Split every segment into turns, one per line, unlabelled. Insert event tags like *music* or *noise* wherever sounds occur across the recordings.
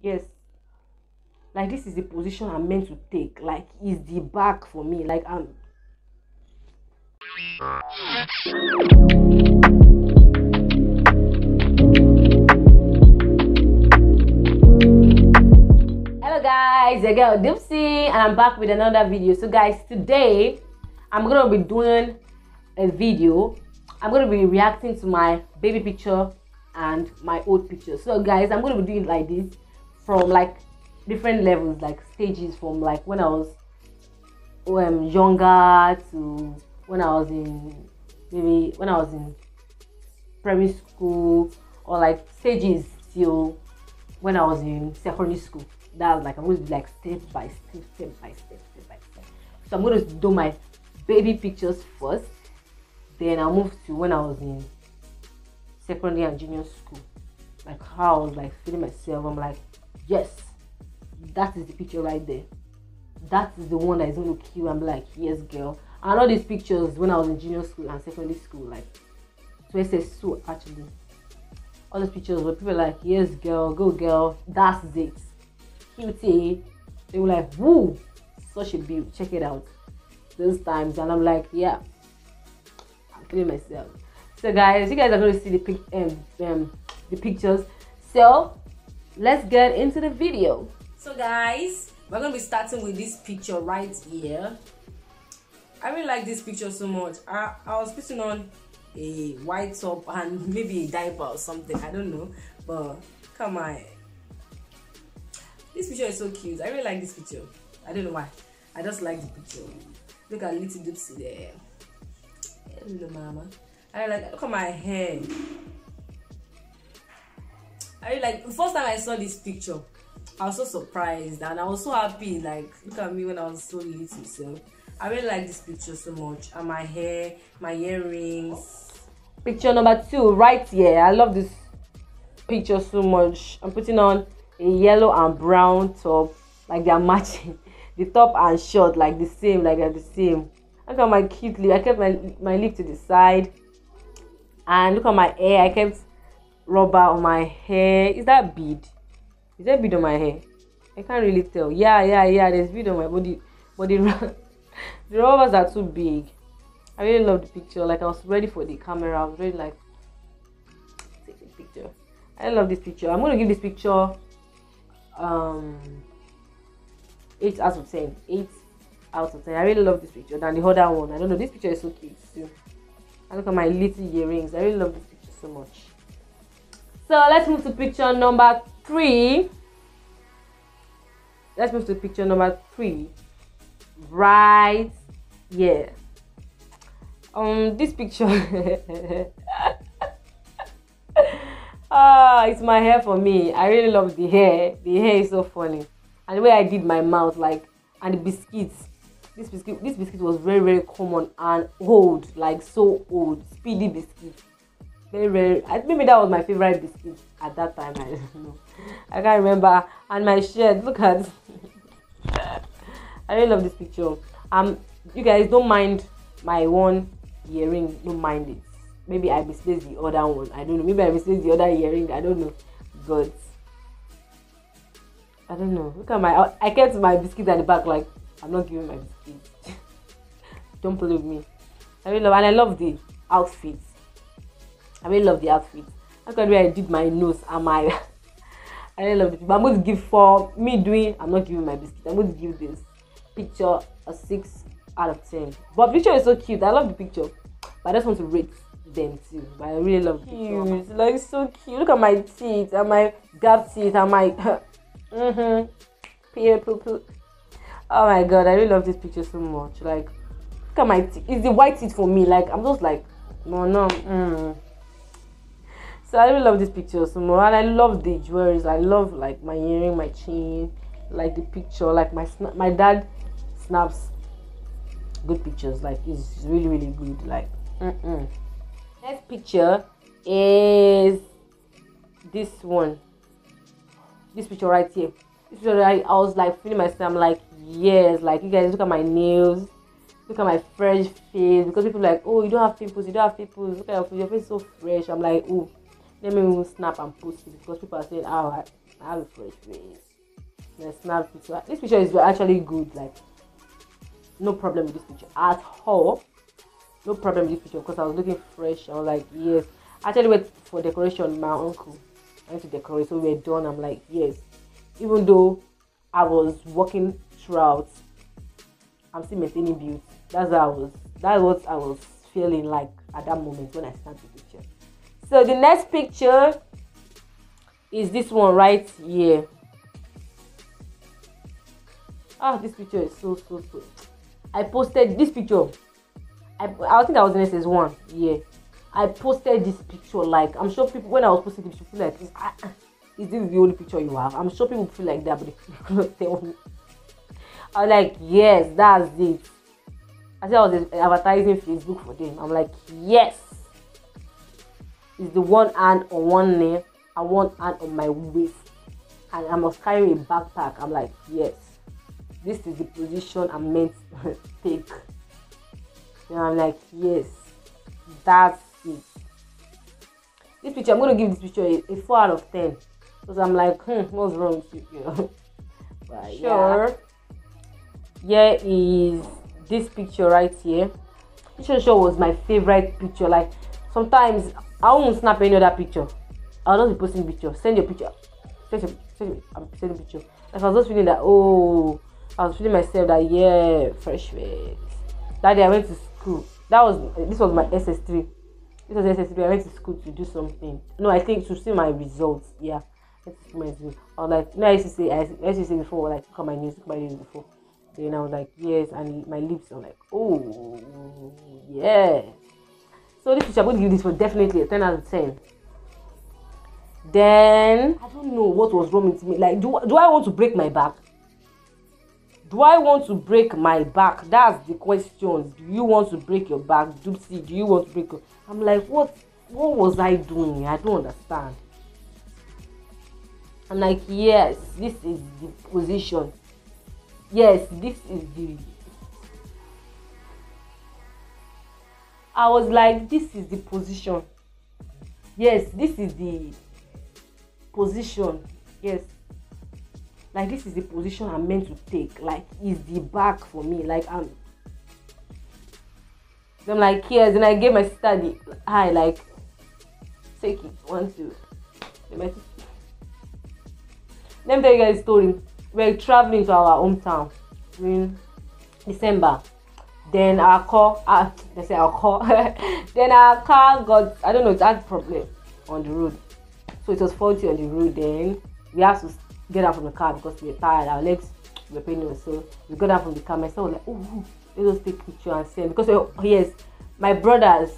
yes. Like this is the position i'm meant to take. Like is the back for me. Like i'm hello guys. Your girl Dupsy and i'm back with another video. So guys today i'm gonna be doing a video. I'm gonna be reacting to my baby picture and my old picture. So guys i'm gonna be doing like this from like different levels like stages from like when i was um, younger to when i was in maybe when i was in primary school or like stages till when i was in secondary school. That's like i'm going to be like step by step step by step step by step. So i'm going to do my baby pictures first then i'll move to when i was in secondary and junior school. Like how i was like feeling myself. I'm like yes. That is the picture right there. That is the one that is going to kill i'm like yes girl. I know these pictures when i was in junior school and secondary school like so so actually. All those pictures where people like yes girl go girl. That's it. Cutie they were like woo such a beauty check it out. Those times and i'm like yeah. I'm feeling myself. So guys you guys are going to see the pic um, um the pictures. So let's get into the video.
So guys we're gonna be starting with this picture right here. I really like this picture so much. I i was putting on a white top and *laughs* maybe a diaper or something i don't know but come on. This picture is so cute. I really like this picture. I don't know why. I just like the picture. Look at little Dupsy there. Hello mama. I like look at my hair i like the first time i saw this picture I was so surprised and I was so happy. Like, look at me when I was so little. So, I really like this picture so much. And my hair, my earrings.
Picture number two, right here. I love this picture so much. I'm putting on a yellow and brown top, like they're matching. *laughs* the top and short, like the same, like they're the same. Look at my cute lip. I kept my my lip to the side. And look at my hair. I kept rubber on my hair. Is that bead? Is there bead on my hair? I can't really tell. Yeah, yeah, yeah. There's bead on my body, but *laughs* the, the rubbers are too big. I really love the picture. Like I was ready for the camera. I was ready like take the picture. I love this picture. I'm gonna give this picture um eight out of ten. Eight out of ten. I really love this picture than the other one. I don't know. This picture is so cute too. I look at my little earrings. I really love this picture so much. So let's move to picture number three. Let's move to picture number three. Right here. Um, this picture. *laughs* ah, it's my hair for me. I really love the hair. The hair is so funny, and the way I did my mouth, like, and the biscuits. This biscuit, this biscuit was very very common and old, like so old. Speedy biscuit very maybe that was my favorite biscuit at that time I don't know. I can't remember. And my shirt look at *laughs* I really love this picture. Um you guys don't mind my one earring don't mind it. Maybe I misplaced the other one. I don't know. Maybe I misplaced the other earring I don't know. But I don't know. Look at my I kept my biscuit at the back like I'm not giving my biscuit. *laughs* Don't with me. I really love and I love the outfit I really love the outfit. Look at where I did my nose and my. *laughs* I really love it. I'm going to give for me doing. I'm not giving my biscuit. I'm going to give this picture a six out of ten. But picture is so cute. I love the picture. But I just want to rate them too. But I really love the picture. Like so cute. Look at my teeth and my gap teeth and my. *laughs* mm-hmm. Pee, poo, poo. Oh my god, I really love this picture so much. Like, look at my teeth. It's the white teeth for me. Like, I'm just like, no, no. Mm. So I really love this picture so much, and I love the jewelry. I love like my earring, my chain, like the picture. Like my sna- my dad snaps good pictures. Like it's really really good. Like mm-mm. next picture is this one. This picture right here. This picture I, I was like feeling myself. I'm like yes. Like you guys look at my nails. Look at my fresh face because people like, oh, you don't have pimples, you don't have pimples. Look at your face, your face so fresh. I'm like, oh, let me even snap and post it because people are saying, oh, I have a fresh face. My snap picture. This picture is actually good. Like, no problem with this picture at all. No problem with this picture because I was looking fresh. I was like, yes. I actually went for decoration. My uncle I went to decorate, so we were done. I'm like, yes. Even though I was working throughout, I'm still maintaining beauty. That's how I was. That's what I was feeling like at that moment when I snapped the picture. So the next picture is this one right here. Ah, this picture is so so so. I posted this picture. I I think I was in SS1. Yeah. I posted this picture like I'm sure people when I was posting this picture feel like is, ah, ah, is this the only picture you have? I'm sure people feel like that, but *laughs* they cannot tell me. I was like, yes, that's it. I said I was advertising Facebook for them. I'm like, yes. It's the one hand on one knee and one hand on my waist. And I was carrying a backpack. I'm like, yes. This is the position I'm meant to *laughs* take. And I'm like, yes, that's it. This picture, I'm gonna give this picture a, a 4 out of 10. Because I'm like, hmm, what's wrong with you? you *laughs* know? but, sure. Yeah. Here is this picture right here. This show was my favorite picture. Like sometimes I won't snap any other picture. I'll just be posting picture. Send your picture. Send your, send your, I'm sending picture. I was just feeling that oh I was feeling myself that yeah, fresh face. That day I went to school. That was this was my SS3. This was SS3. I went to school to do something. No, I think to see my results. Yeah. I was like, no, I used to say, I used to say before, like, look at my news, look at my news before. Then I was like, yes, and my lips are like, oh, yeah. So this picture, I'm going to give this for definitely a 10 out of 10. Then, I don't know what was wrong with me. Like, do, do I want to break my back? Do I want to break my back? That's the question. Do you want to break your back? Dupsy, do you want to break your... I'm like, what, what was I doing? I don't understand. I'm like, yes, this is the position. Yes, this is the. I was like, this is the position. Yes, this is the position. Yes. Like this is the position I'm meant to take. Like is the back for me. Like I'm I'm like yes, and I gave my sister the hi like take it one two. Let me tell you guys a story. We're traveling to our hometown in December. Then our car, uh, they say our car. *laughs* then our car got, I don't know, it had problem on the road. So it was faulty on the road. Then we had to get out from the car because we were tired. Our legs were painful. So we got out from the car. My son was like, oh, let us take picture and send. Because, oh, yes, my brothers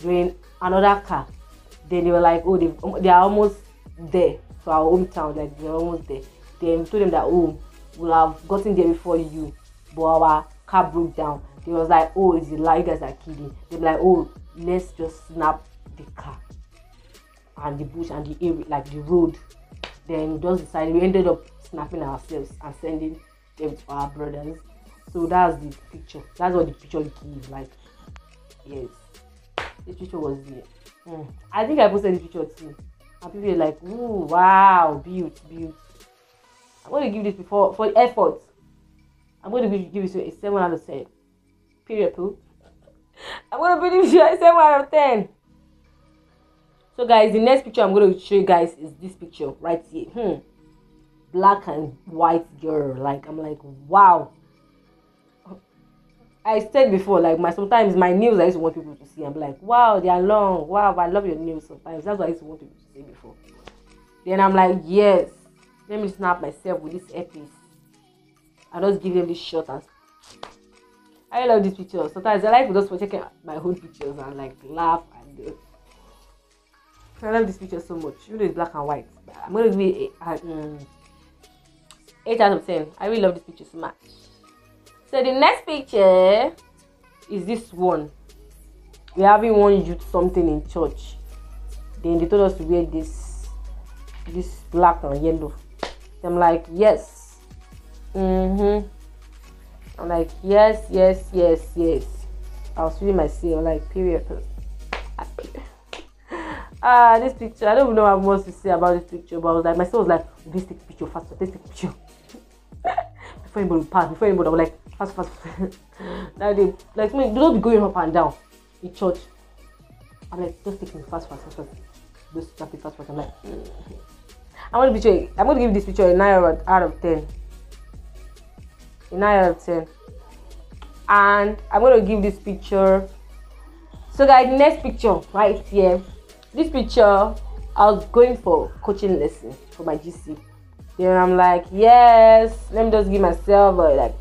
doing another car. Then they were like, oh, they, they are almost there to our hometown, like they're almost there. Then told them that oh, we'll have gotten there before you, but our car broke down. They was like, oh, it's a lie, guys are kidding. They're like, oh, let's just snap the car and the bush and the area, like the road. Then we just decided we ended up snapping ourselves and sending them to our brothers. So that's the picture. That's what the picture gives. Like, yes, this picture was there. Mm. I think I posted the picture too and people are like, ooh, wow, beauty, beauty. I'm going to give this before for effort. I'm going to give, you a 7 out of 10. Period. *laughs* I'm to believe you I said 7 out of 10. So, guys, the next picture I'm to show you guys is this picture right here. Hmm. Black and white girl. Like, I'm like, wow. I said before, like my sometimes my nails I used to want people to see. I'm like, wow, they are long. Wow, I love your nails sometimes. That's what I used to want people to see before. Then I'm like, yes, let me snap myself with this earpiece. I just give them this shot and I love these pictures. Sometimes I like just for checking my own pictures and like laugh and uh, I love this picture so much. Even though it's black and white. I'm gonna give it a, um, 8 out of 10. I really love this picture so much. So the next picture is this one. We're having one youth something in church. Then they told us to wear this this black and yellow. I'm like, yes. Mm-hmm. I'm like, yes, yes, yes, yes. I was feeling myself like period. *laughs* ah, this picture. I don't know what more to say about this picture, but I was like, my son was like, let's take picture fast, let's take picture. *laughs* before anybody pass, before anybody, I was like, fast, fast. *laughs* now they like me, don't be going up and down in church. I'm like, just take me fast, fast, fast, fast. Just tap it fast, fast. I'm like, mm. I'm gonna picture. I'm gonna give this picture a nine out of ten. A nine out of ten. And I'm gonna give this picture. So guys, next picture right here. This picture, I was going for coaching lesson for my GC. Then I'm like, yes, let me just give myself a, like.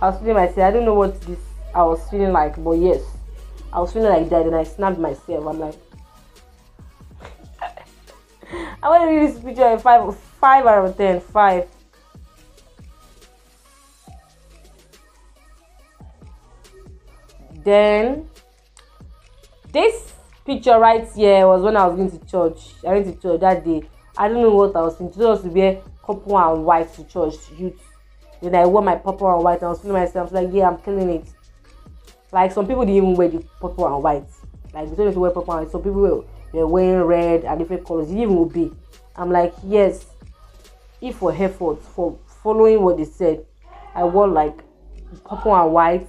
I was feeling myself. I don't know what this I was feeling like, but yes, I was feeling like that, and I snapped myself. I'm like, *laughs* I want to give this picture a five, five out of ten, five. Then this picture right here was when I was going to church. I went to church that day. I don't know what I was thinking. It was to wear purple and white to church youth. Then I wore my purple and white and I was feeling myself like, yeah, I'm killing it. Like some people didn't even wear the purple and white. Like they told to wear purple and white. Some people were, were wearing red and different colors. They didn't be. I'm like, yes. If for effort, for following what they said, I wore like purple and white.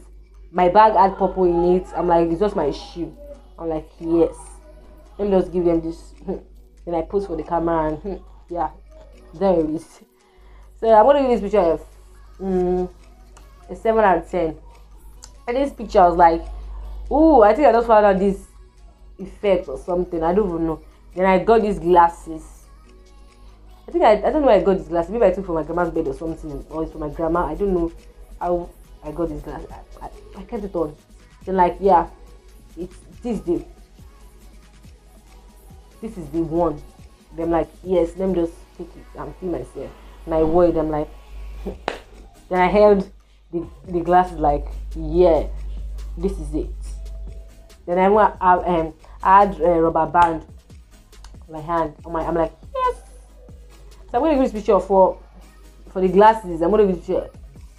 My bag had purple in it. I'm like, it's just my shoe. I'm like, yes. Let me just give them this. then I pose for the camera and yeah, there it is. So I'm gonna give this picture a, mm, a seven out of ten. And this picture I was like, oh, I think I just found out this effect or something. I don't even know. Then I got these glasses. I think I, I don't know where I got these glasses. Maybe I took from my grandma's bed or something, or it's from my grandma. I don't know how I got this glass. I, I, I kept it on. Then like yeah, it's this the this is the one. Then like yes, let me just take it and feel myself. And I wore it. I'm like, *laughs* then I held the, the glasses like yeah, this is it. Then I went I, um, I had a rubber band on my hand. On my I'm like yes. So I'm gonna give this picture for for the glasses. I'm gonna give this picture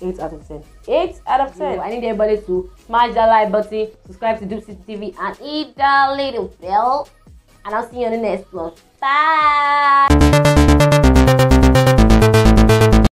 8 out of 10. 8 out of 10. I need everybody to smash that like button, subscribe to Dupsy TV, and hit that little bell. And I'll see you on the next one. Bye.